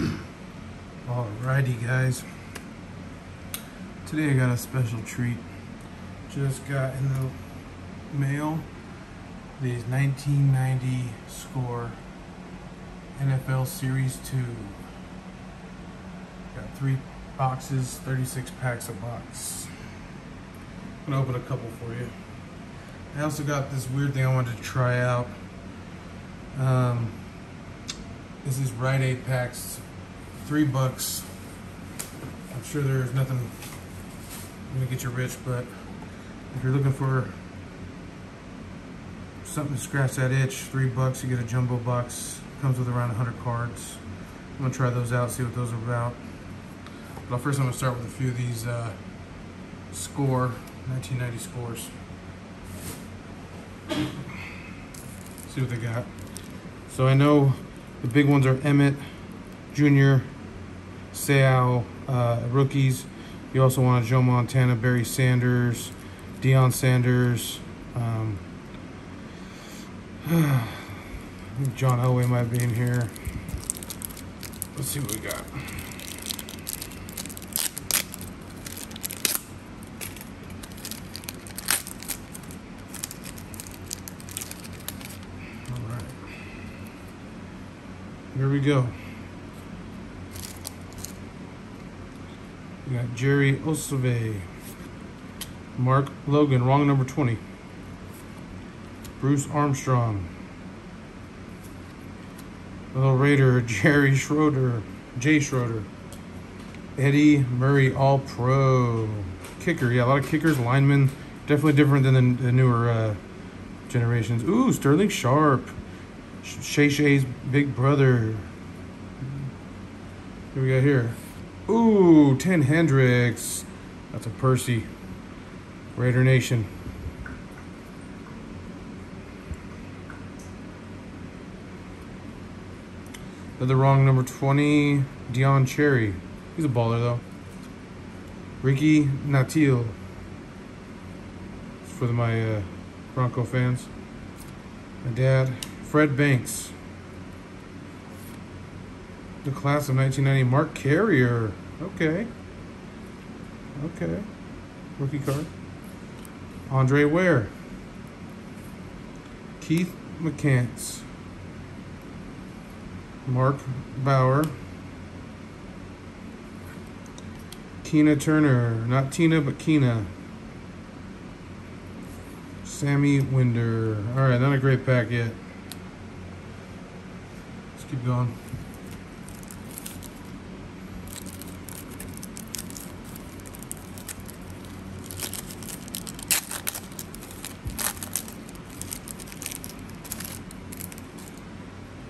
Alrighty guys. Today I got a special treat. Just got in the mail these 1990 score NFL Series 2. Got three boxes, 36 packs a box. I'm gonna open a couple for you. I also got this weird thing I wanted to try out. Um, this is Rite Aid packs, three bucks. I'm sure there's nothing to get you rich, but if you're looking for something to scratch that itch, three bucks, you get a jumbo box. Comes with around 100 cards. I'm gonna try those out, see what those are about. But first I'm gonna start with a few of these uh, score, 1990 scores. See what they got. So I know the big ones are Emmitt, Junior, Seau, uh, rookies. You also want Joe Montana, Barry Sanders, Deion Sanders. Um, John Elway might be in here. Let's see what we got. All right. Here we go. We got Jerry Osave. Mark Logan, wrong number 20. Bruce Armstrong. Little Raider, Jerry Schroeder. Jay Schroeder. Eddie Murray, All Pro. Kicker, yeah, a lot of kickers, linemen. Definitely different than the, the newer uh, generations. Ooh, Sterling Sharpe. Shay Shay's big brother. What we got here? Ooh, 10 Hendricks. That's a Percy. Raider Nation. the wrong number 20, Deron Cherry. He's a baller though. Ricky Nattiel. For my uh, Bronco fans. My dad. Fred Banks. The class of 1990, Mark Carrier. Okay. Okay. Rookie card. Andre Ware. Keith McCants. Mark Bauer. Tina Turner. Not Tina, but Keena. Sammy Winder. All right, not a great pack yet. Let's keep going.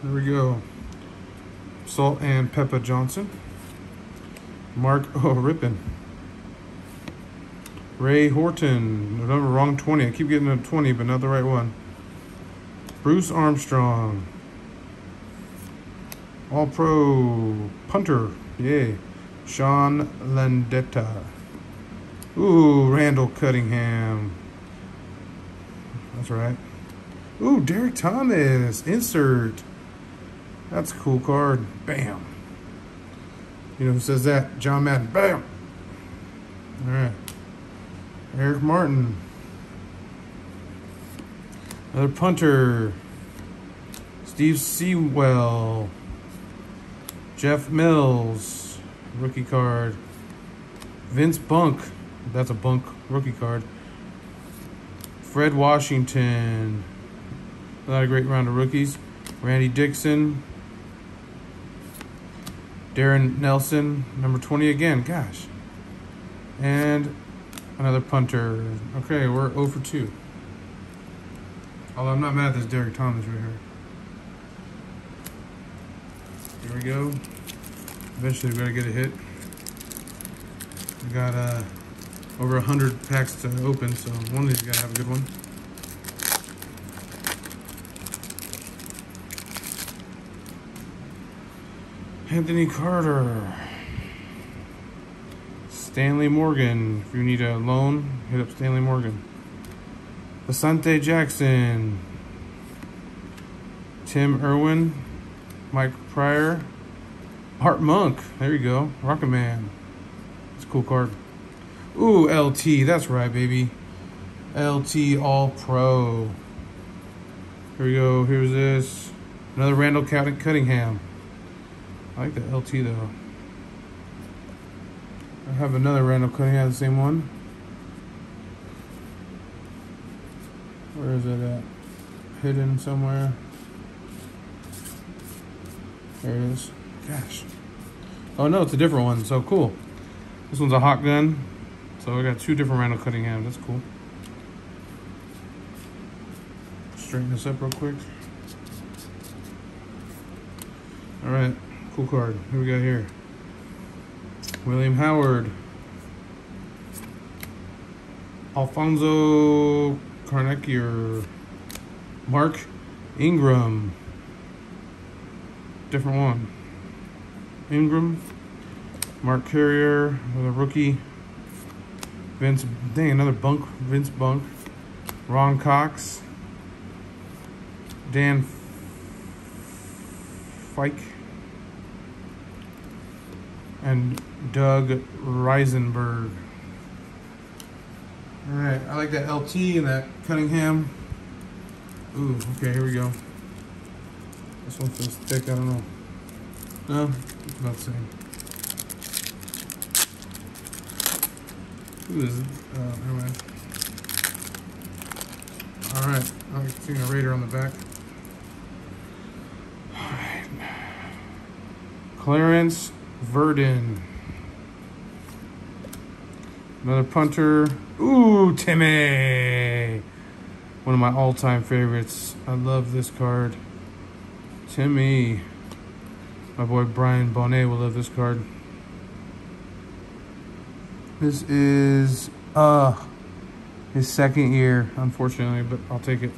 There we go. Salt and Pepper Johnson. Mark oh, Rippin. Ray Horton. Number wrong 20. I keep getting a 20, but not the right one. Bruce Armstrong. All Pro Punter. Yay. Sean Landeta. Ooh, Randall Cunningham. That's right. Ooh, Derrick Thomas. Insert. That's a cool card. Bam. You know who says that? John Madden. Bam. All right. Eric Martin. Another punter. Steve Sewell. Jeff Mills, rookie card. Vince Bunk, that's a Bunk rookie card. Fred Washington, not a great round of rookies. Randy Dixon. Darren Nelson, number 20 again, gosh. And another punter. Okay, we're 0 for 2. Although I'm not mad at this Derrick Thomas right here. Here we go. Eventually we're gonna get a hit. We got uh, over a hundred packs to open, so one of these gotta have a good one. Anthony Carter. Stanley Morgan. If you need a loan, hit up Stanley Morgan. Asante Jackson. Tim Irwin. Mike Prior, Art Monk. There you go. Rocket Man. It's a cool card. Ooh, LT. That's right, baby. LT All Pro. Here we go. Here's this. Another Randall Cunningham. I like the LT though. I have another Randall Cunningham, the same one. Where is it at? Hidden somewhere. There it is. Gosh. Oh no, it's a different one. So cool. This one's a hot gun. So I got two different Randall Cunninghams. That's cool. Straighten this up real quick. All right, cool card. Who we got here? William Howard. Alfonso Carnegie or Mark Ingram. Different one. Ingram. Mark Carrier with a rookie. Vince, dang, another bunk. Vince Bunk. Ron Cox. Dan Fike. And Doug Riesenberg. All right, I like that LT and that Cunningham. Ooh, okay, here we go. This one feels thick, I don't know. No, it's about the same. Who is it? Uh, mind. All right, I'm seeing a Raider on the back. All right. Clarence Verdin. Another punter. Ooh, Timmy. One of my all-time favorites. I love this card. Timmy. My boy Brian Bonnet will love this card. This is uh his second year, unfortunately, but I'll take it.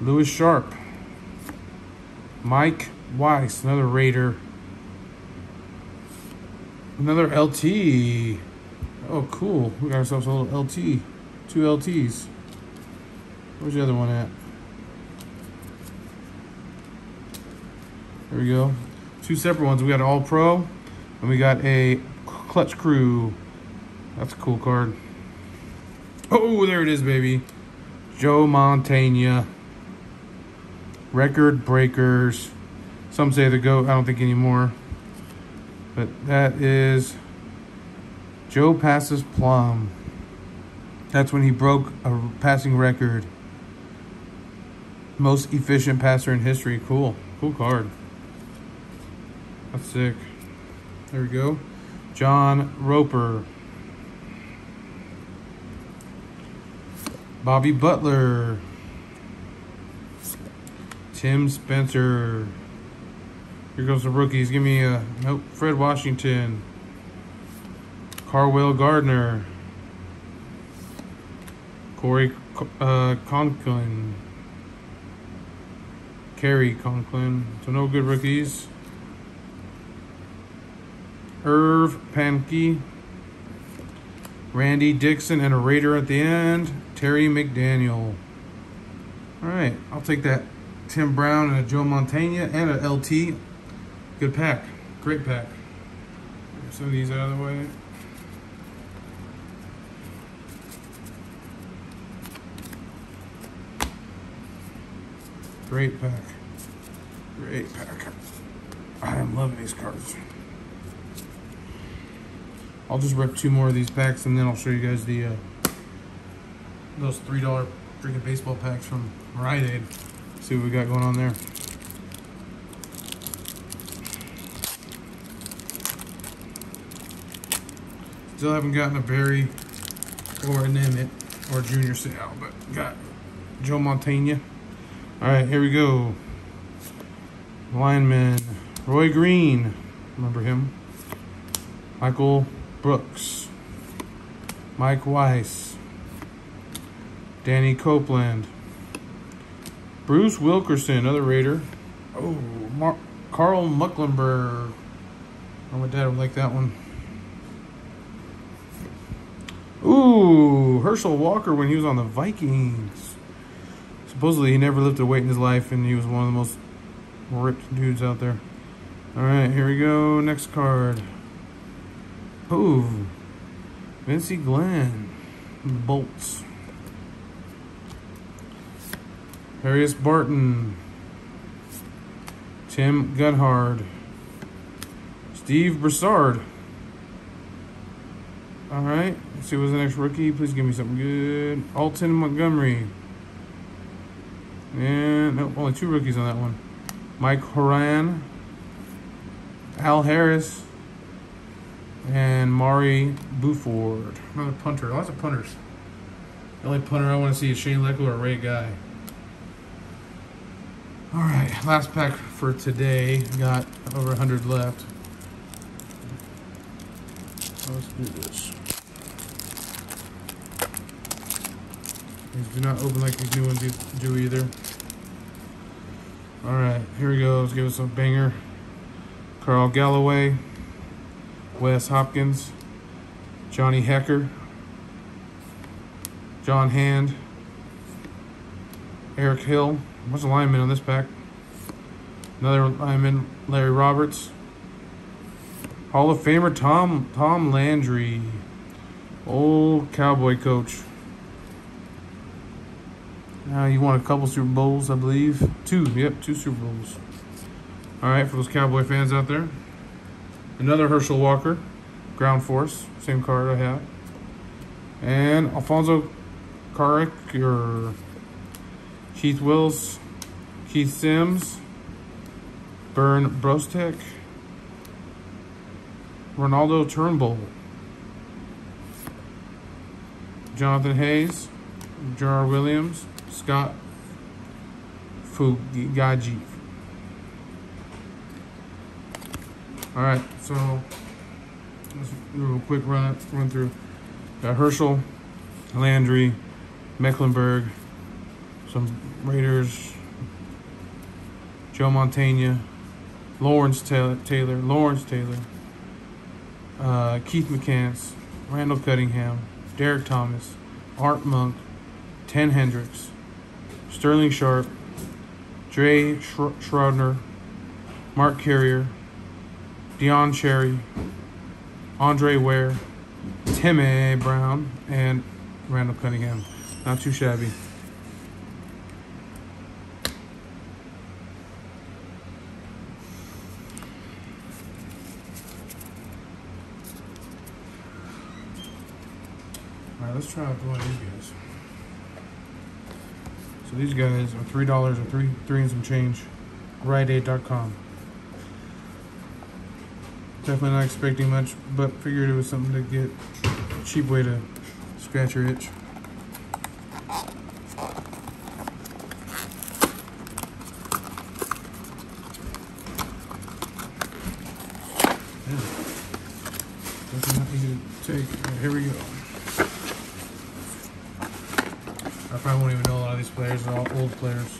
Lewis Sharp. Mike Weiss, another Raider. Another LT. Oh, cool. We got ourselves a little LT. Two LTs. Where's the other one at? There we go. Two separate ones. We got an All Pro and we got a Clutch Crew. That's a cool card. Oh, there it is, baby. Joe Montana. Record breakers. Some say the GOAT. I don't think anymore. But that is Joe passes Plum. That's when he broke a passing record. Most efficient passer in history. Cool. Cool card. That's sick. There we go. John Roper. Bobby Butler. Tim Spencer. Here goes the rookies. Give me a nope. Fred Washington. Carwell Gardner. Corey uh, Conklin. Cary Conklin. So no good rookies. Irv Pankey. Randy Dixon and a Raider at the end. Terry McDaniel. All right, I'll take that. Tim Brown and a Joe Montana and a LT. Good pack. Great pack. Get some of these out of the way. Great pack. Great pack. I am loving these cards. I'll just rip two more of these packs and then I'll show you guys the uh, those three dollar freaking baseball packs from Rite Aid. See what we got going on there. Still haven't gotten a Barry or an Emmitt or Junior Seau, but got Joe Montana. All right, here we go. Lineman Roy Green, remember him? Michael Brooks, Mike Weiss, Danny Copeland, Bruce Wilkerson, another Raider. Oh, Mar Karl Mecklenburg. Oh, my dad would like that one. Ooh, Herschel Walker when he was on the Vikings. Supposedly he never lifted a weight in his life and he was one of the most ripped dudes out there. All right, here we go. Next card. Oh, Vencie Glenn. Bolts. Harris Barton. Tim Grunhard. Steve Broussard. All right, let's see what's the next rookie. Please give me something good. Alton Montgomery. And nope, only two rookies on that one. Mike Horan. Al Harris, and Maury Buford. Another punter. Lots of punters. The only punter I want to see is Shane Lechler or Ray Guy. All right, last pack for today. Got over 100 left. Let's do this. These do not open like these new ones do either. All right, here we go. Let's give us a banger. Carl Galloway, Wes Hopkins, Johnny Hector, John Hand, Eric Hill. What's the lineman on this pack? Another lineman, Larry Roberts. Hall of Famer Tom Tom Landry, old Cowboy coach. Uh, you won a couple Super Bowls, I believe. Two, yep, two Super Bowls. All right, for those Cowboy fans out there. Another Herschel Walker, Ground Force, same card I have. And Alfonso Carrick, your Keith Wills, Keith Sims, Bern Brostek, Renaldo Turnbull, Jonathan Hayes, Jar Williams, Scott Fugaji. All right, so let's do a quick run run through. Got Herschel, Landry, Mecklenburg, some Raiders, Joe Montana, Lawrence Taylor, Taylor Lawrence Taylor, uh, Keith McCants, Randall Cunningham, Derrick Thomas, Art Monk, Ten Hendricks, Sterling Sharpe, Dre Schroeder, Mark Carrier, Deron Cherry, Andre Ware, Timmy Brown, and Randall Cunningham. Not too shabby. Alright, let's try out one of these guys. So these guys are three dollars or three three and some change. Rite Definitely not expecting much, but figured it was something to get cheap way to scratch your itch. That's not easy to take. Right, here we go. I probably won't even know a lot of these players. They're all old players.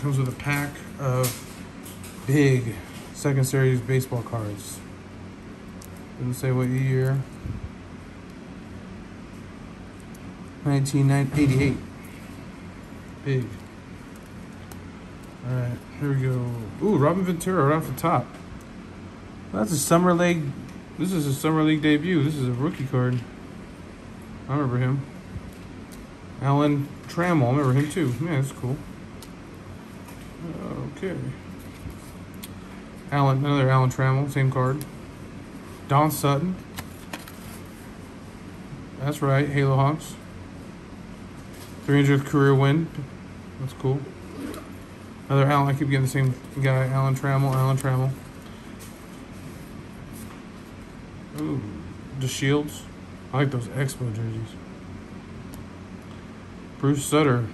Comes with a pack of big second series baseball cards. Didn't say what year. 1988. Big. Alright, here we go. Ooh, Robin Ventura right off the top. That's a summer league. This is a summer league debut. This is a rookie card. I remember him. Alan Trammell. Remember him too. Man, that's cool. Okay. Alan, another Alan Trammell, same card. Don Sutton. That's right, Halo Hawks. 300th career win. That's cool. Another Alan, I keep getting the same guy, Alan Trammell, Alan Trammell. Ooh, the Shields. I like those Expo jerseys. Bruce Sutter.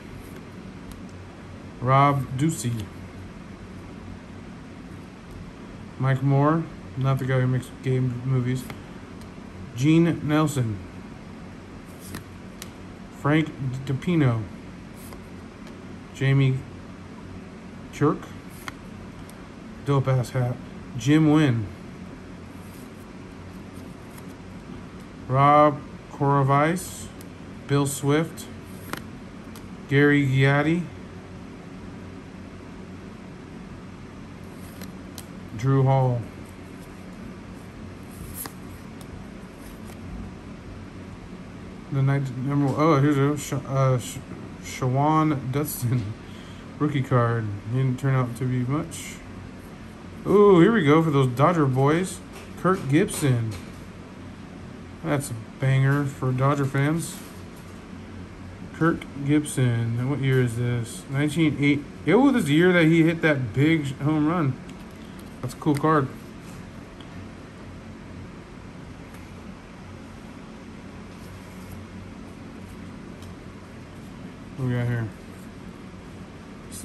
Rob Ducey. Mike Moore, not the guy who makes game movies. Gene Nelson. Frank DiPino, Jamie Chirk. Dope ass hat. Jim Wynn. Rob Coravice. Bill Swift. Gary Gaetti. Drew Hall. The night number. Oh, here's a uh, Sh- Shawon Dunston rookie card. Didn't turn out to be much. Oh, here we go for those Dodger boys. Kirk Gibson. That's a banger for Dodger fans. Kirk Gibson. What year is this? 1908. Yo, this is the year that he hit that big home run. That's a cool card. What we got here?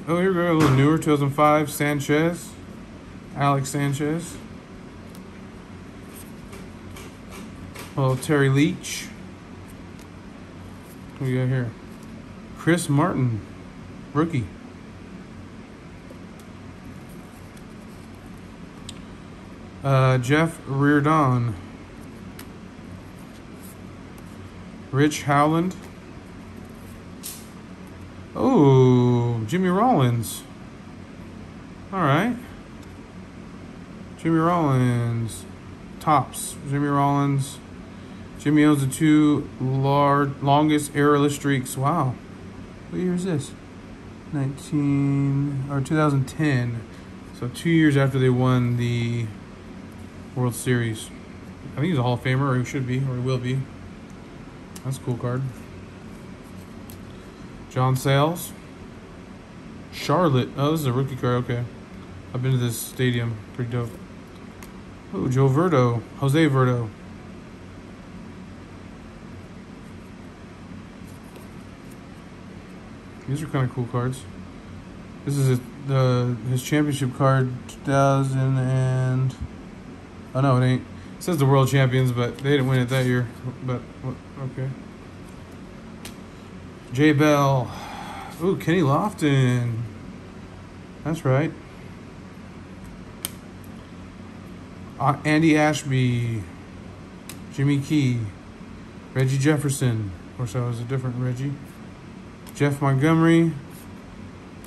Oh, here we go. A little newer, 2005. Sanchez. Alex Sanchez. Oh, Terry Leach. What we got here? Chris Martin, rookie. Uh, Jeff Reardon. Rich Howland. Oh, Jimmy Rollins. All right. Jimmy Rollins. Topps. Jimmy Rollins. Jimmy owns the two large, longest errorless streaks. Wow. What year is this? 19 or 2010. So two years after they won the World Series. I think he's a Hall of Famer, or he should be, or he will be. That's a cool card. John Sales. Charlotte. Oh, this is a rookie card. Okay. I've been to this stadium. Pretty dope. Oh, Joe Verdo. Jose Verdo. These are kind of cool cards. This is the his championship card, 2000 and oh no, it ain't. It says the world champions, but they didn't win it that year. But okay. Jay Bell. Ooh, Kenny Lofton. That's right. Uh, Andy Ashby. Jimmy Key. Reggie Jefferson. Of course, that was a different Reggie. Jeff Montgomery.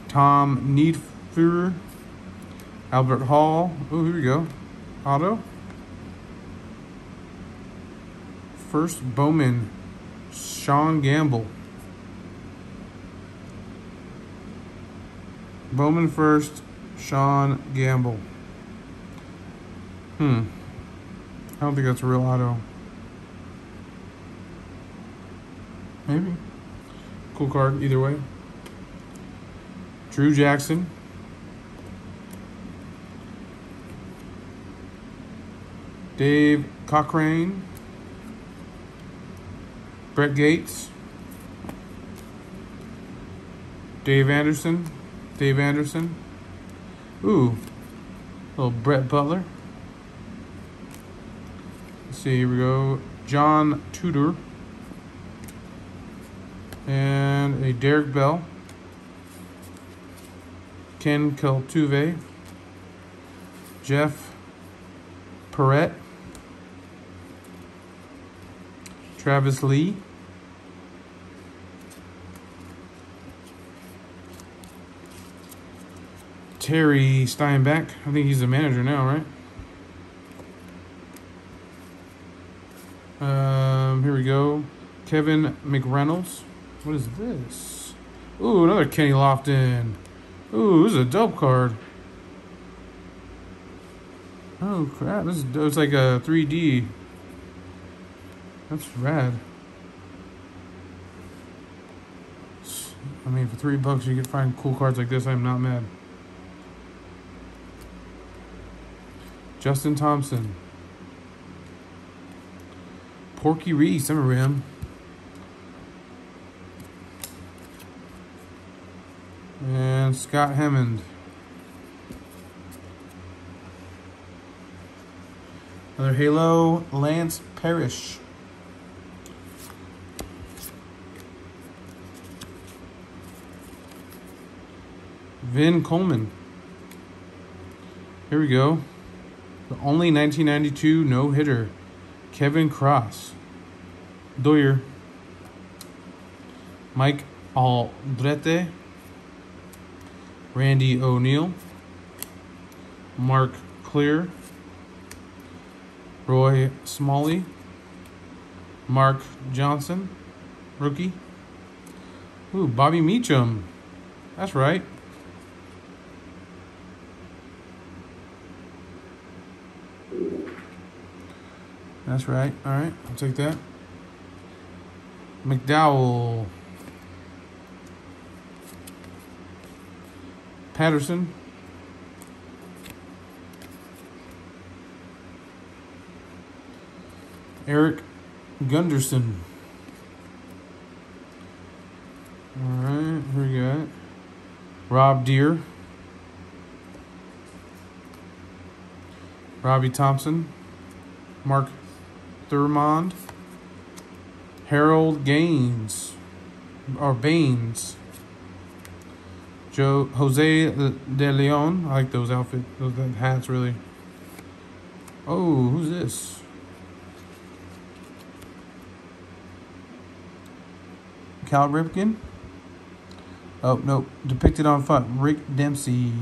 Tom Niedenfuer. Albert Hall. Oh, here we go. Auto. First Bowman. Sean Gamble. Bowman first, Sean Gamble. Hmm. I don't think that's a real auto. Maybe. Cool card, either way. Drew Jackson. Dave Cochrane. Brett Gates. Dave Anderson. Dave Anderson. Ooh. Little Brett Butler. Let's see, here we go. John Tudor. And a Derek Bell. Ken Keltuve. Jeff Perrette. Travis Lee. Terry Steinbach. I think he's the manager now, right? Um, here we go. Kevin McReynolds. What is this? Ooh, another Kenny Lofton. Ooh, this is a dope card. Oh crap! This is it's like a 3D. That's rad. I mean, for three bucks, you can find cool cards like this. I'm not mad. Justin Thompson. Pokey Reese, I remember him. Scott Hammond. Another Halo, Lance Parrish. Vin Coleman. Here we go. The only 1992 no hitter, Kevin Gross. Doyer. Mike Aldrete. Randy O'Neill. Mark clear. Roy Smalley. Mark Johnson, rookie. Ooh, Bobby Meacham. That's right. That's right. All right, I'll take that. McDowell. Patterson. Eric Gunderson. Alright, here we got Rob Deer. Robbie Thompson. Mark Thurmond. Harold Gaines. Or Baines. Joe Jose De Leon. I like those outfits, those hats really. Oh, who's this? Cal Ripken. Oh, no. Depicted on front, Rick Dempsey.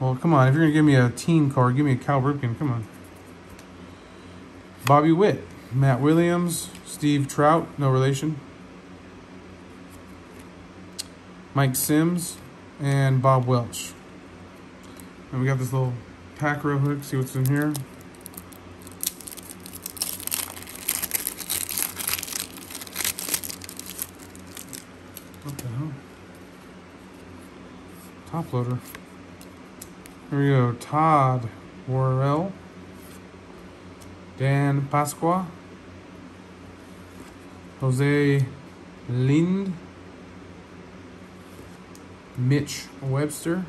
Well, come on. If you're to give me a team card, give me a Cal Ripken. Come on. Bobby Witt. Matt Williams. Steve Trout. No relation. Mike Sims. And Bob Welch. And we got this little pack real quick. See what's in here. What the hell? Top loader. Here we go. Todd Worrell. Dan Pasqua. Jose Lind. Mitch Webster.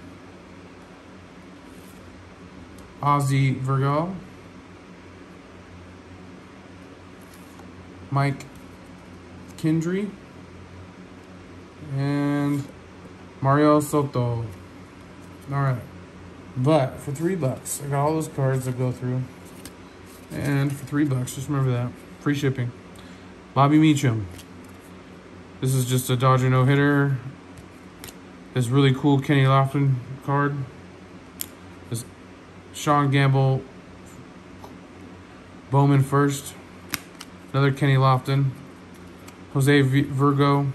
Ozzie Virgil. Mike Kindry and Mario Soto. All right, but for three bucks, I got all those cards to go through, and for three bucks, just remember that free shipping. Bobby Meacham. This is just a Dodger no hitter. This really cool Kenny Lofton card. This Sean Gamble Bowman first. Another Kenny Lofton. Jose Virgo.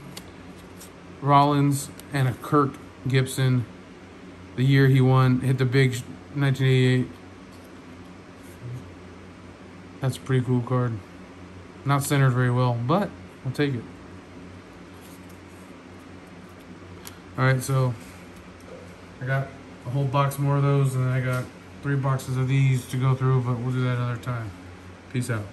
Rollins and a Kirk Gibson. The year he won, hit the big 1988. That's a pretty cool card. Not centered very well, but I'll take it. Alright, so I got a whole box more of those, and I got three boxes of these to go through, but we'll do that another time. Peace out.